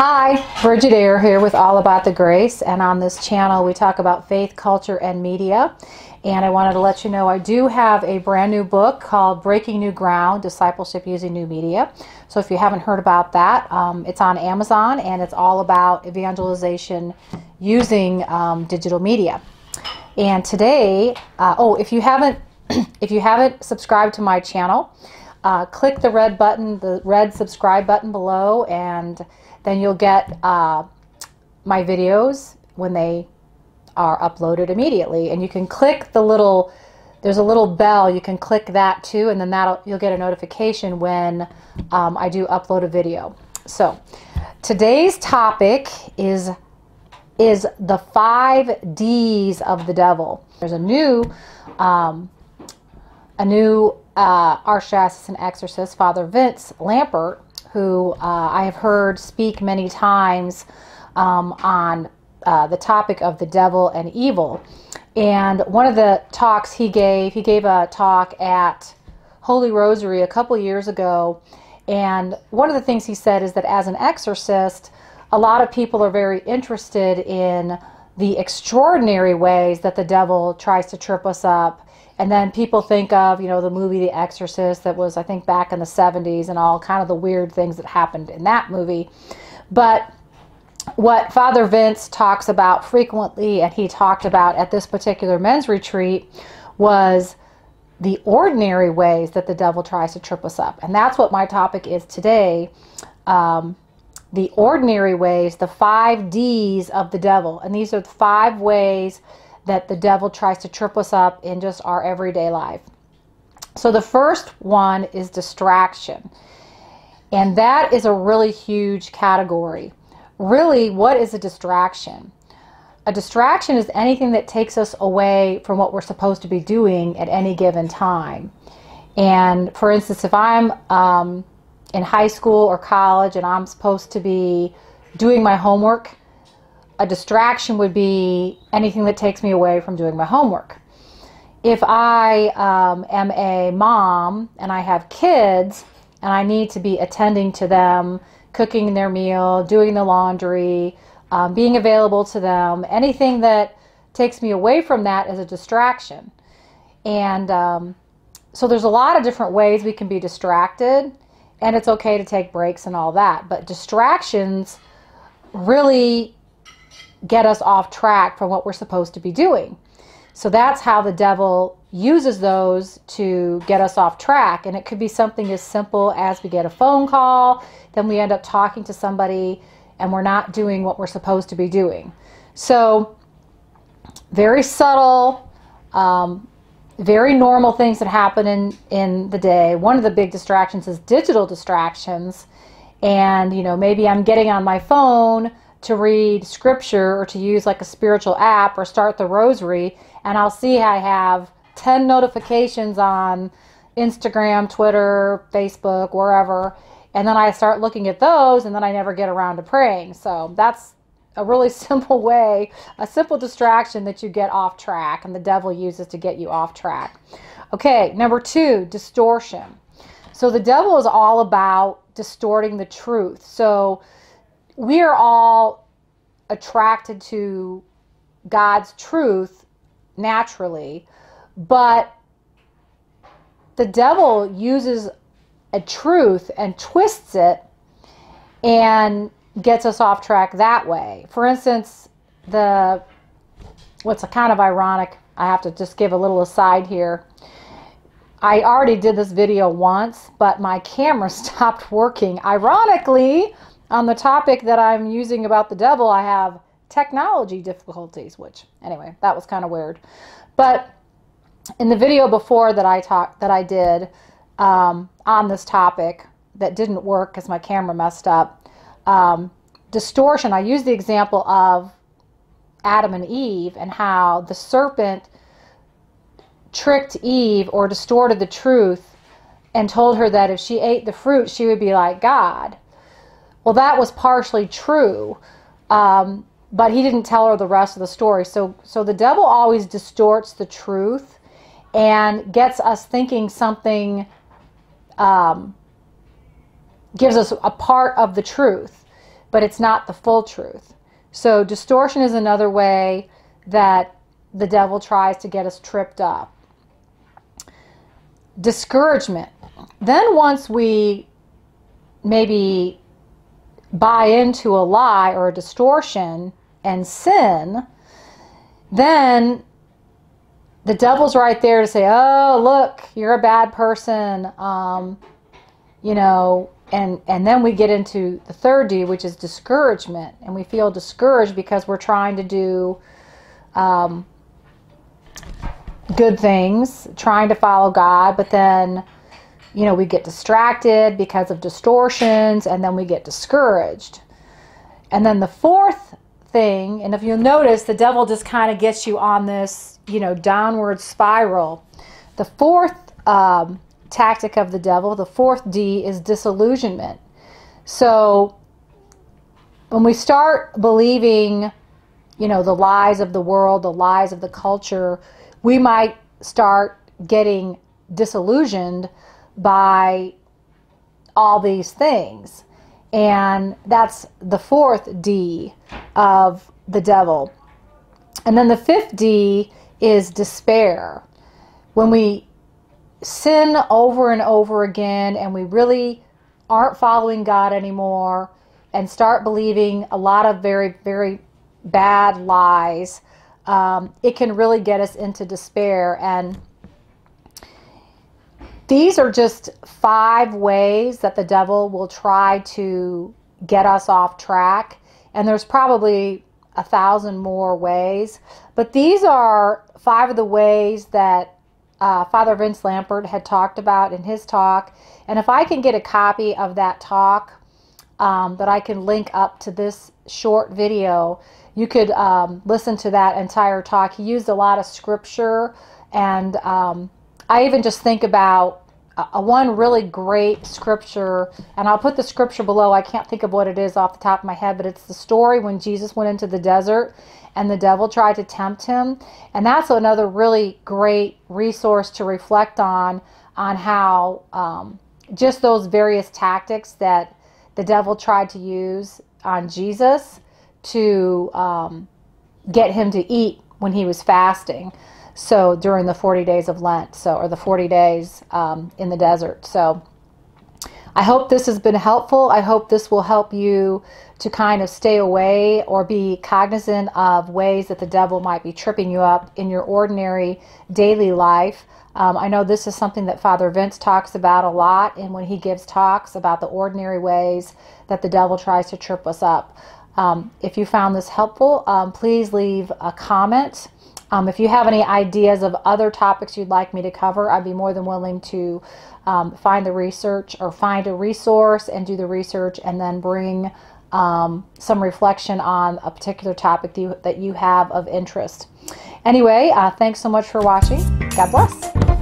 Hi, Brigid Ayer here with All About the Grace, and on this channel we talk about faith, culture, and media. And I wanted to let you know I do have a brand new book called Breaking New Ground Discipleship Using New Media. So if you haven't heard about that, um, it's on Amazon and it's all about evangelization using um, digital media. And today, uh, oh, if you haven't if you haven't subscribed to my channel, uh, click the red button, the red subscribe button below, and then you'll get uh, my videos when they are uploaded immediately. And you can click the little, there's a little bell, you can click that too, and then that'll you'll get a notification when um, I do upload a video. So today's topic is is the five D's of the devil. There's a new um, a new uh, and exorcist, Father Vince Lampert, who uh, I have heard speak many times um, on uh, the topic of the devil and evil. And one of the talks he gave, he gave a talk at Holy Rosary a couple years ago. And one of the things he said is that as an exorcist, a lot of people are very interested in the extraordinary ways that the devil tries to trip us up and then people think of, you know, the movie The Exorcist that was, I think, back in the 70s and all kind of the weird things that happened in that movie. But what Father Vince talks about frequently, and he talked about at this particular men's retreat, was the ordinary ways that the devil tries to trip us up. And that's what my topic is today. Um, the ordinary ways, the five D's of the devil. And these are the five ways that the devil tries to trip us up in just our everyday life. So the first one is distraction. And that is a really huge category. Really, what is a distraction? A distraction is anything that takes us away from what we're supposed to be doing at any given time. And for instance, if I'm um, in high school or college and I'm supposed to be doing my homework, a distraction would be anything that takes me away from doing my homework. If I um, am a mom and I have kids and I need to be attending to them, cooking their meal, doing the laundry, um, being available to them, anything that takes me away from that is a distraction. And um, so there's a lot of different ways we can be distracted, and it's okay to take breaks and all that. But distractions really get us off track from what we're supposed to be doing. So that's how the devil uses those to get us off track. And it could be something as simple as we get a phone call, then we end up talking to somebody and we're not doing what we're supposed to be doing. So, very subtle, um, very normal things that happen in, in the day. One of the big distractions is digital distractions. And, you know, maybe I'm getting on my phone to read scripture or to use like a spiritual app or start the rosary and I'll see I have 10 notifications on Instagram, Twitter, Facebook, wherever. And then I start looking at those and then I never get around to praying. So that's a really simple way, a simple distraction that you get off track and the devil uses to get you off track. Okay, number two, distortion. So the devil is all about distorting the truth. So we are all attracted to God's truth naturally, but the devil uses a truth and twists it and gets us off track that way. For instance, the what's kind of ironic, I have to just give a little aside here. I already did this video once, but my camera stopped working. Ironically, on the topic that I'm using about the devil, I have technology difficulties, which anyway, that was kind of weird. But in the video before that I talked that I did um, on this topic that didn't work because my camera messed up, um, distortion. I use the example of Adam and Eve and how the serpent tricked Eve or distorted the truth and told her that if she ate the fruit, she would be like God. Well, that was partially true, um, but he didn't tell her the rest of the story. So, so the devil always distorts the truth and gets us thinking something, um, gives us a part of the truth. but it's not the full truth. So, distortion is another way that the devil tries to get us tripped up. Discouragement. Then, once we maybe buy into a lie or a distortion and sin, then the devil's right there to say, "Oh, look, you're a bad person," um, you know, and and then we get into the third D, which is discouragement, and we feel discouraged because we're trying to do um, good things, trying to follow God, but then you know we get distracted because of distortions, and then we get discouraged. And then the fourth thing, and if you'll notice, the devil just kind of gets you on this, you know, downward spiral. The fourth um, tactic of the devil, the fourth D, is disillusionment. So when we start believing, you know, the lies of the world, the lies of the culture, we might start getting disillusioned by all these things. And that's the fourth D of the devil. And then the fifth D is despair. When we sin over and over again and we really aren't following God anymore and start believing a lot of very, very bad lies, um, it can really get us into despair. And these are just five ways that the devil will try to get us off track. And there's probably a thousand more ways. But these are five of the ways that uh, Father Vince Lampert had talked about in his talk. And if I can get a copy of that talk um, that I can link up to this short video, you could um, listen to that entire talk. He used a lot of scripture, and um, I even just think about a one really great scripture, and I'll put the scripture below. I can't think of what it is off the top of my head, but it's the story when Jesus went into the desert and the devil tried to tempt him. And that's another really great resource to reflect on, on how um, just those various tactics that the devil tried to use on Jesus to um, get him to eat when he was fasting so during the 40 days of Lent, so or the 40 days um, in the desert. So I hope this has been helpful. I hope this will help you to kind of stay away or be cognizant of ways that the devil might be tripping you up in your ordinary daily life. Um, I know this is something that Father Vince talks about a lot, and when he gives talks about the ordinary ways that the devil tries to trip us up. Um, if you found this helpful, um, please leave a comment. Um, if you have any ideas of other topics you'd like me to cover, I'd be more than willing to um, find the research or find a resource and do the research and then bring um, some reflection on a particular topic that you, that you have of interest. Anyway, uh, thanks so much for watching. God bless.